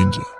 danger.